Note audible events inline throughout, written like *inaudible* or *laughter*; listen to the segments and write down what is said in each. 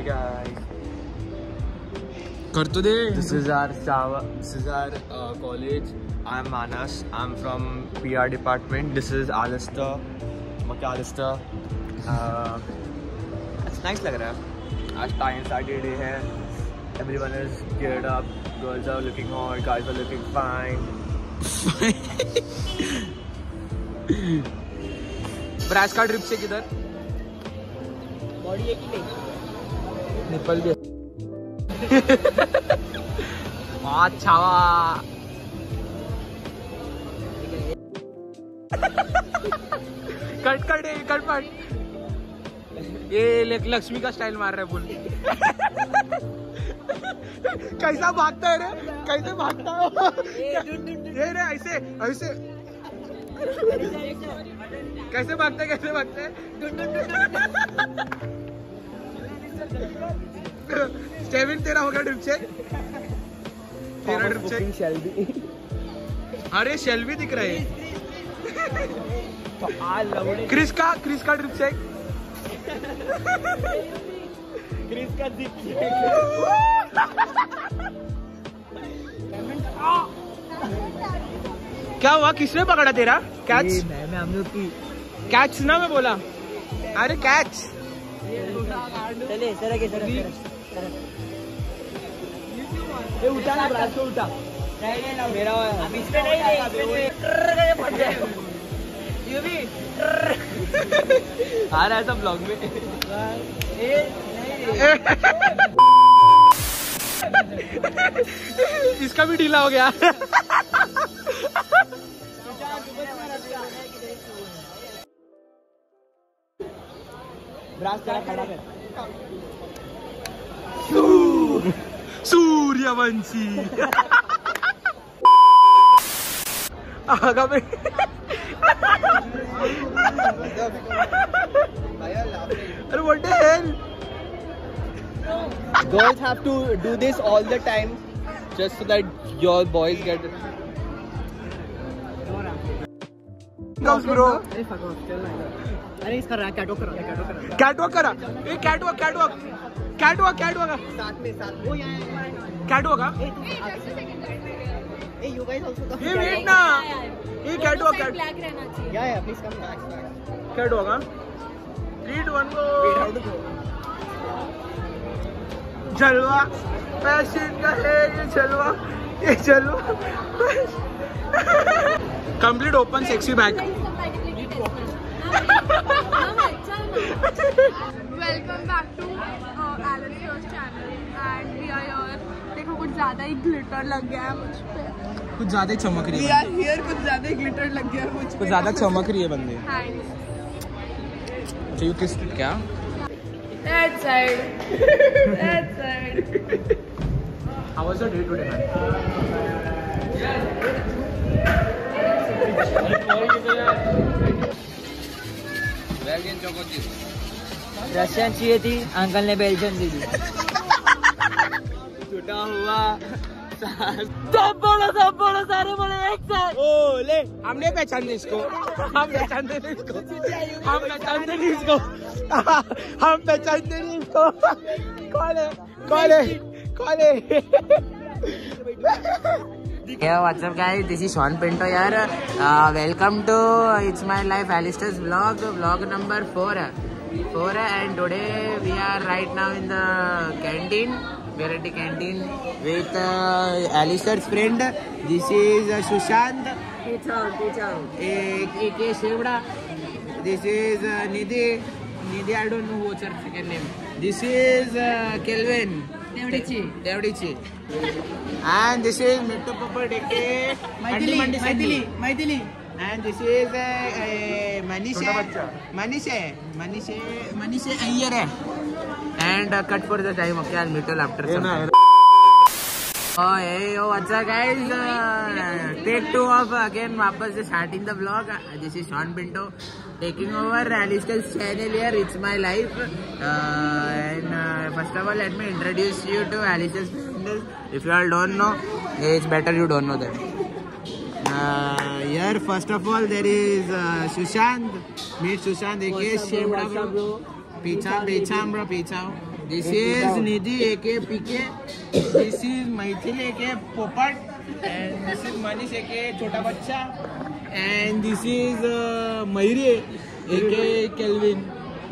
Hi guys. कर तो दे This is our Sawa. This is our uh, college. I'm Manas. I'm from PR department. This is Alistair. McAllister. Uh, it's nice लग रहा है. आज time Saturday है. Everyone is geared up. Girls are looking hot. Guys are looking fine. ब्रास का trip से किधर body है कि नहीं निपल भी अच्छा कट कट ये, कट पट ये लक्ष्मी का स्टाइल मार रहा है बोल। कैसा भागता है रे? कैसे भागता है? रे ऐसे ऐसे। कैसे भागता है कैसे भागता है? स्टेविन तेरा होगा ड्रिप चेक तेरा ड्रिप चेक शेल्बी अरे शेल्वी दिख रहा है। क्रिस का क्रिस का ड्रिप चेक क्रिस का दिख क्या हुआ? किसने पकड़ा तेरा? कैच मैं मैं हम लोग की कैच ना मैं बोला। अरे कैच चले सर के सर ये उठा ना ब्रास को उठा। मेरा अब इसमें नहीं नहीं इसमें फट जाए ये भी। *laughs* आ रहा है सब ब्लॉग में. ए *laughs* नहीं इसका भी ढीला हो गया। ब्रास खड़ा कर सूर्यवंशी आगा में अरे what the hell Girls have to do this all the time just so that your boys get it. Comes bro अरे इसका रहा कैटो कर रहा कैटो कर। कैटवॉक करा। ए कैटवॉक कैटवॉक कैटवॉक कैटवॉक साथ में साथ वो यहाँ catwalk A you guys also ये वेट ना। ये कैटवॉक कैट ब्लैक रहना चाहिए। या या प्लीज़ कम बैक कैटवॉक हाँ। 3 2 1 वेट हाउ गो गो जलवा। पैशन का है ये जलवा। ये जलवा। Complete open sexy back welcome back to Alan channel and we are your देखो कुछ ज़्यादा ही ग्लिटर लग गया है मुझ पे। कुछ ज़्यादा ही चमक रही है हियर कुछ ज़्यादा ही ग्लिटर लग गया है मुझ कुछ ज़्यादा चमक रही है बंदे। तो यू किस क्या? That side that side how was your day today man Russian चाहिए थी, अंकल ने बेल्जियन दी थी टूटा हुआ सब बोलो सब बोलो, सारे बोले, एक साथ ओले हमने पहचान इसको। हम पहचानते नहीं इसको। हम पहचानते नहीं इसको। हम पहचानते नहीं इसको। कौन है कौन है कौन है। Guys? This is Sean Pinto here. Uh, welcome to It's My Life Alistair's vlog, vlog number 4. 4 and today we are right now in the canteen. We are at the canteen with uh, Alistair's friend. This is uh, Sushant. Peace out, peace out. A- AK Shevda. This is uh, Nidhi. Nidhi, I don't know what's her second name. This is uh, Kelvin. Devdichi. Devdichi. And this is Mittu Papa Deke. Mandi Mandi Sandy. Maithili And this is uh, uh, Manish. Manish. Manish. Manish Iyer. And uh, cut for the time. Okay, I'll meet you after some time. Oh, hey, oh, what's up, guys? Uh, take two of again. वापस से starting the vlog. Uh, This is Sean Pinto taking over Alistair's channel here. It's my life. Uh, and uh, first of all, let me introduce you to Alistair's friend. If you all don't know, it's better you don't know that. Uh, here, first of all, there is uh, Sushant. Meet Sushant. aka Shemda bro. Picha, Picha, bro, Picha. This is Nidhi A K P K this is Maithili ए के पोपट and this is Manish छोटा बच्चा and this is Mayuri A K Kelvin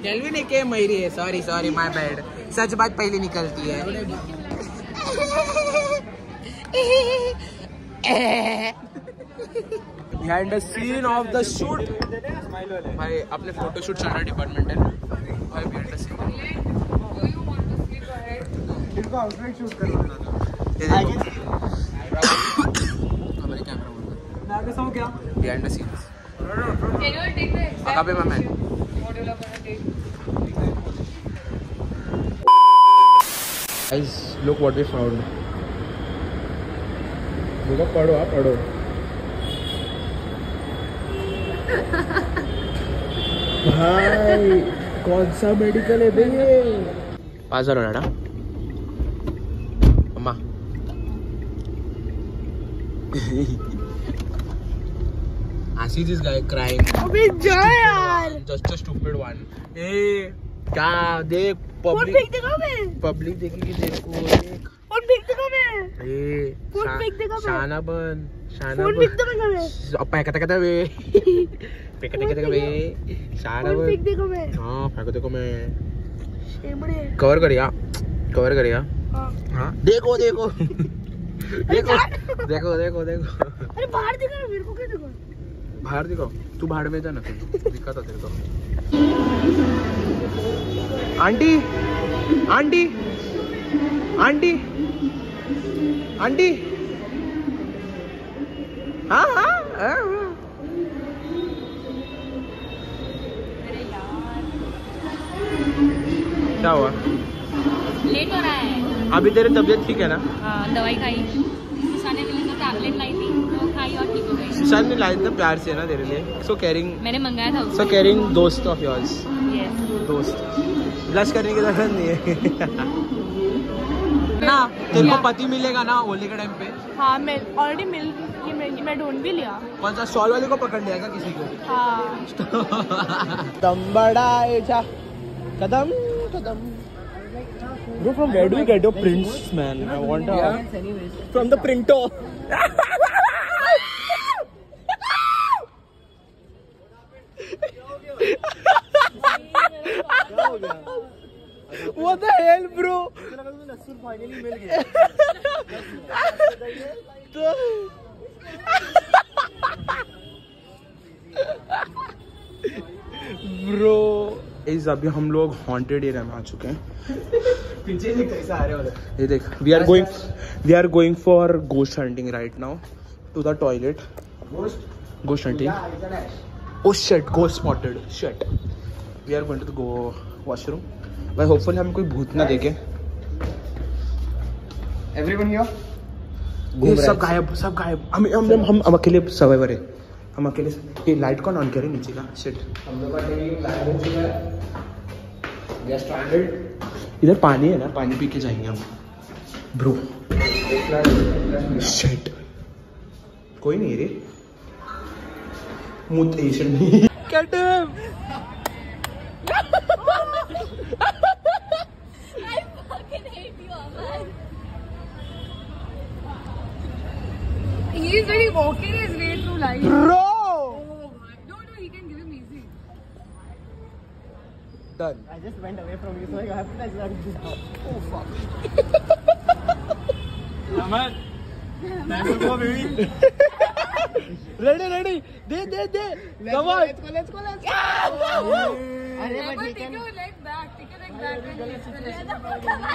Kelvin A K Mayuri है. Sorry sorry my bad सच बात पहले निकलती है. Behind the scene of the shoot भाई अपने फ़ोटो शूट चल रहा डिपार्टमेंट है भाई बिहाइंड द सीन इनको आउटलेट शूट करना था। मैं आगे सो क्या बिहाइंड द सीन्स अकाबे मैं Guys, look what we found. देखो पढ़ो आप पढ़ो। भाई कौन सा मेडिकल है बे पास करो डाडा अम्मा। *laughs* I see this guy crying. अबे जा यार। Just a stupid one. ए क्या देख फ़ोन पब्लिक फेंक देगा मैं। पब्लिक देखेगी को देख। फ़ोन फेंक देगा मैं। फ़ोन शा- फेंक देगा मैं। शाना बन शाना फ़ोन फेंक देगा मैं। apa kata kata be kata kata be शाना फ़ोन फेंक बन देगा मैं। हाँ फेंको देखो मैं। शेमड़े। कवर करिया। कवर करिया। हाँ। हाँ देखो देखो। *laughs* देखो देखो देखो देखो। अरे बाहर दिखा मेरे को क्या दिखा? बाहर दिखाओ। तू बाहर में जा ना फिर। दिखा था तेरे को। Aunty aunty aunty aunty. हाँ हाँ हाँ, हाँ। क्या हुआ? लेट हो रहा है। अभी तेरी तबीयत ठीक है ना? हाँ, दवाई खाई सुशाने ने तो टैबलेट लाई थी तो खाई और सुशांत ने लाई था प्यार से ना तेरे लिए. सो केयरिंग मैंने मंगाया था सो केयरिंग दोस्त ऑफ़ योर्स यस दोस्त. ब्लश करने की ज़रूरत नहीं है. ना तेरे को पति मिलेगा ना होली के टाइम पे. हाँ मैं ऑलरेडी मिल के मैं, मैं ढूंढ भी लिया. कौन सा स्टॉल वाले को पकड़ लिया क्या किसी को? हाँ. दम बड़ा ऐसा कदम कदम. Bro, from where do you get your prints, man? I want to. From the printer. what the hell, bro? Finally मिल गया ब्रो इस अभी हम लोग हॉन्टेड एरिया में आ चुके हैं। पीछे से कैसा आ रहे हो ये देख we are going we are going for ghost hunting right now to the toilet ghost hunting oh shit ghost spotted shit we are going to go washroom भाई होपफुली हम कोई भूत ना देखे। एवरीवन हियर ये सब गायब सब गायब। हम हम हम, हम, हम अकेले सर्वाइवर है। हम अकेले ये लाइट कौन ऑन करे नीचे का? शिट हम लोग का इधर पानी है ना? पानी पी के जाएँगे हम। ब्रो शिट कोई नहीं रे। मुत एशियन नहीं walking his way through life. Bro! Oh no, no, he can give him easy. Done. I just went away from you so you have to like run this out. Oh fuck. *laughs* Aman. Time to go baby. *laughs* Ready, ready. दे दे दे. Come on. Let's go, let's go, let's go. अरे leg back. Take your leg back and lift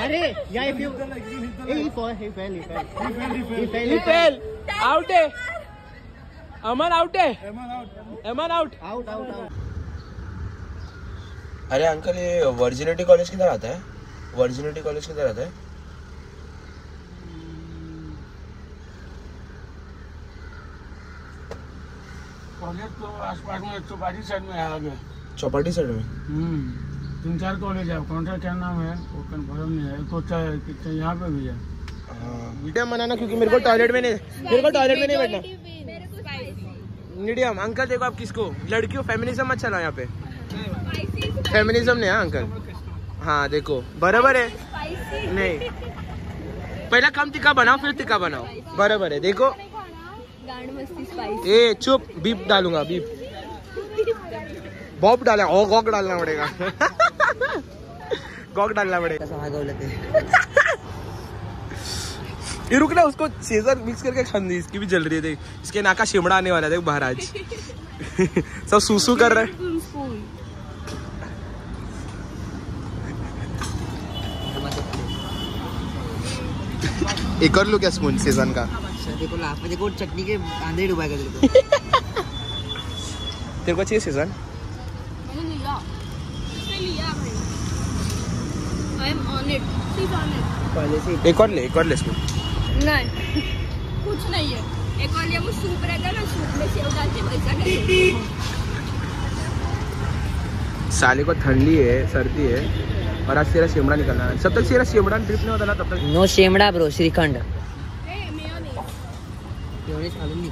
अरे fell, he fell. He fell, he fell. He fell. He fell. Out है. Aman out है. Aman out. Out, out, out. अरे uncle ये virginity college किधर आता है virginity college किधर आता है कॉलेज तो आसपास में चौपाटी साइड में है आगे चौपाटी साइड में हम्म. तीन चार कॉलेज है कौन सा क्या नाम है वो कंफर्म नहीं है तो चाहे कितने यहाँ पे भी है मीडियम बनाना क्योंकि मेरे को टॉयलेट में नहीं मेरे को टॉयलेट में नहीं बैठना। मीडियम। अंकल देखो आप किसको? लड़कियों फेमिनिज्म मत चलाओ यहाँ पे? फेमिनिज्म नहीं है अंकल? हाँ देखो। बराबर है? नहीं। पहला कम तीखा बनाओ फिर तीखा बनाओ। बराबर है। देखो। ए चुप बीप डालूँगा बीप। बॉप डाला ओ गॉक डालना पड़ेगा। गॉक डालना पड़ेगा। ये रुक ना उसको सीजर मिक्स करके खानी इसकी भी जल रही है देख। इसके नाका शिमड़ा आने वाला है देख बाहर आज *laughs* सब सूसू कर रहे एक और लो क्या स्पून सीज़न का? देखो में देखो चटनी के आंधे डुबा कर देखो। *laughs* तेरे को चाहिए सीज़न मैंने लिया। मैंने लिया भाई। I am on it she on it पहले से एक और ले एक और ले नहीं। कुछ नहीं है। एक और ये वो सूप रहता है ना सूप में सेव डाल के वैसा साले को ठंडी है सर्दी है और आज तेरा शिमड़ा निकलना है। जब तक तेरा शिमड़ा ट्रिप नहीं होता ना तब तक नो शेमडा ब्रो श्रीखंड। 我也想领你